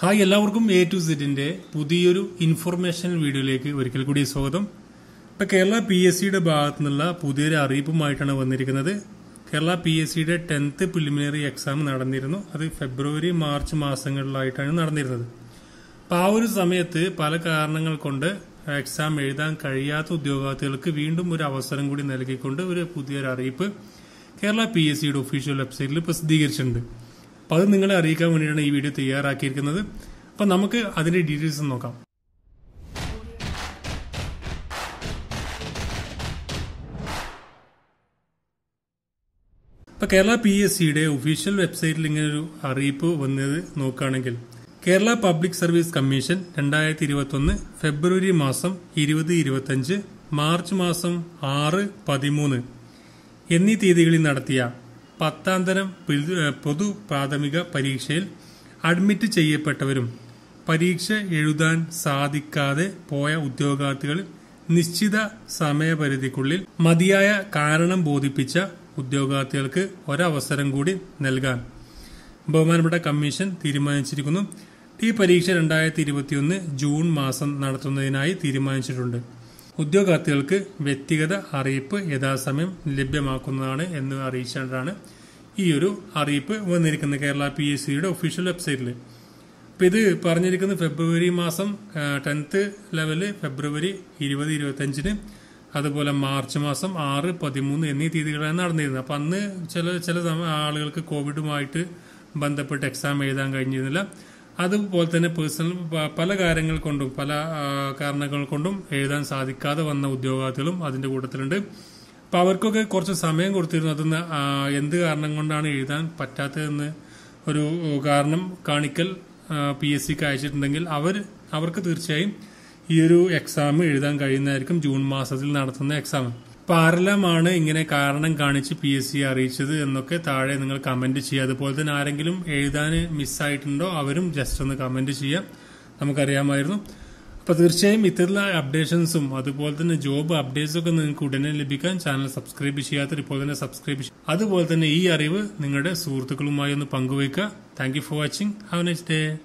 Hi എല്ലാവർക്കും A to സെറ്റിന്റെ പുതിയൊരു ഇൻഫർമേഷണൽ വീഡിയോയിലേക്ക് ഒരിക്കൽ കൂടി സ്വാഗതം. ഇപ്പോൾ കേരള പി എസ് സിയുടെ ഭാഗത്തു നിന്നുള്ള പുതിയൊരു അറിയിപ്പുമായിട്ടാണ് വന്നിരിക്കുന്നത്. കേരള പി എസ് സിയുടെ ടെൻത്ത് പ്രിലിമിനറി എക്സാം നടന്നിരുന്നു. അത് ഫെബ്രുവരി മാർച്ച് മാസങ്ങളിലായിട്ടാണ് നടന്നിരുന്നത്. അപ്പോൾ ആ ഒരു സമയത്ത് പല കാരണങ്ങൾ കൊണ്ട് എക്സാം എഴുതാൻ കഴിയാത്ത ഉദ്യോഗാർത്ഥികൾക്ക് വീണ്ടും ഒരു അവസരം കൂടി നൽകിക്കൊണ്ട് ഒരു പുതിയൊരു അറിയിപ്പ് കേരള പി എസ് സിയുടെ ഒഫീഷ്യൽ വെബ്സൈറ്റിൽ പ്രസിദ്ധീകരിച്ചിട്ടുണ്ട്. അപ്പൊ അത് നിങ്ങളെ അറിയിക്കാൻ വേണ്ടിയാണ് ഈ വീഡിയോ തയ്യാറാക്കിയിരിക്കുന്നത്. അപ്പൊ നമുക്ക് അതിന്റെ ഡീറ്റെയിൽസ് നോക്കാം. ഇപ്പൊ കേരള പി എസ് സിയുടെ ഒഫീഷ്യൽ വെബ്സൈറ്റിൽ ഇങ്ങനെ ഒരു അറിയിപ്പ് വന്നത് നോക്കുകയാണെങ്കിൽ കേരള പബ്ലിക് സർവീസ് കമ്മീഷൻ രണ്ടായിരത്തി ഇരുപത്തി ഒന്ന് ഫെബ്രുവരി മാസം ഇരുപത് ഇരുപത്തിയഞ്ച് മാർച്ച് മാസം ആറ് പതിമൂന്ന് എന്നീ തീയതികളിൽ നടത്തിയ പത്താം തരം പൊതു പ്രാഥമിക പരീക്ഷയിൽ അഡ്മിറ്റ് ചെയ്യപ്പെട്ടവരും പരീക്ഷ എഴുതാൻ സാധിക്കാതെ പോയ ഉദ്യോഗാർത്ഥികൾ നിശ്ചിത സമയപരിധിക്കുള്ളിൽ മതിയായ കാരണം ബോധിപ്പിച്ച ഉദ്യോഗാർത്ഥികൾക്ക് ഒരവസരം കൂടി നൽകാൻ ബഹുമാനപ്പെട്ട കമ്മീഷൻ തീരുമാനിച്ചിരിക്കുന്നു. ഈ പരീക്ഷ രണ്ടായിരത്തി ഇരുപത്തിയൊന്ന് ജൂൺ മാസം നടത്തുന്നതിനായി തീരുമാനിച്ചിട്ടുണ്ട്. ഉദ്യോഗാർത്ഥികൾക്ക് വ്യക്തിഗത അറിയിപ്പ് യഥാസമയം ലഭ്യമാക്കുന്നതാണ് എന്ന് അറിയിച്ചാണ് ഈ ഒരു അറിയിപ്പ് വന്നിരിക്കുന്നത് കേരള പി എസ് സിയുടെ ഒഫീഷ്യൽ വെബ്സൈറ്റിൽ അപ്പം ഇത് പറഞ്ഞിരിക്കുന്നത് ഫെബ്രുവരി മാസം ടെൻത്ത് ലെവൽ ഫെബ്രുവരി ഇരുപത് ഇരുപത്തഞ്ചിന് അതുപോലെ മാർച്ച് മാസം ആറ് പതിമൂന്ന് എന്നീ തീയതികളാണ് നടന്നിരുന്നത്. അപ്പം അന്ന് ചില ചില ആളുകൾക്ക് കോവിഡുമായിട്ട് ബന്ധപ്പെട്ട് എക്സാം എഴുതാൻ കഴിഞ്ഞിരുന്നില്ല. അതുപോലെ തന്നെ പേഴ്സണൽ പല കാര്യങ്ങൾ കൊണ്ടും പല കാരണങ്ങൾ കൊണ്ടും എഴുതാൻ സാധിക്കാതെ വന്ന ഉദ്യോഗാർത്ഥികളും അതിന്റെ കൂട്ടത്തിലുണ്ട്. അപ്പൊ അവർക്കൊക്കെ കുറച്ച് സമയം കൊടുത്തിരുന്നു. അതൊന്ന് എന്ത് കാരണം കൊണ്ടാണ് എഴുതാൻ പറ്റാത്തതെന്ന് ഒരു കാരണം കാണിക്കൽ പി എസ് സിക്ക് അയച്ചിട്ടുണ്ടെങ്കിൽ അവർ അവർക്ക് തീർച്ചയായും ഈ ഒരു എക്സാം എഴുതാൻ കഴിയുന്നതായിരിക്കും. ജൂൺ മാസത്തിൽ നടത്തുന്ന എക്സാം ആരെല്ലാമാണ് ഇങ്ങനെ കാരണം കാണിച്ച് പി എസ് സി അറിയിച്ചത് എന്നൊക്കെ താഴെ നിങ്ങൾ കമന്റ് ചെയ്യുക. അതുപോലെ തന്നെ ആരെങ്കിലും എഴുതാൻ മിസ്സായിട്ടുണ്ടോ അവരും ജസ്റ്റ് ഒന്ന് കമന്റ് ചെയ്യാം നമുക്കറിയാമായിരുന്നു. അപ്പൊ തീർച്ചയായും ഇത്തരത്തിലുള്ള അപ്ഡേഷൻസും അതുപോലെ തന്നെ ജോബ് അപ്ഡേറ്റ്സും ഒക്കെ നിങ്ങൾക്ക് ഉടനെ ലഭിക്കാൻ ചാനൽ സബ്സ്ക്രൈബ് ചെയ്യാത്ത ഇപ്പോൾ തന്നെ സബ്സ്ക്രൈബ് ചെയ്യുക അതുപോലെ തന്നെ ഈ അറിവ് നിങ്ങളുടെ സുഹൃത്തുക്കളുമായി ഒന്ന് പങ്കുവയ്ക്കുക. Thank for watching have next day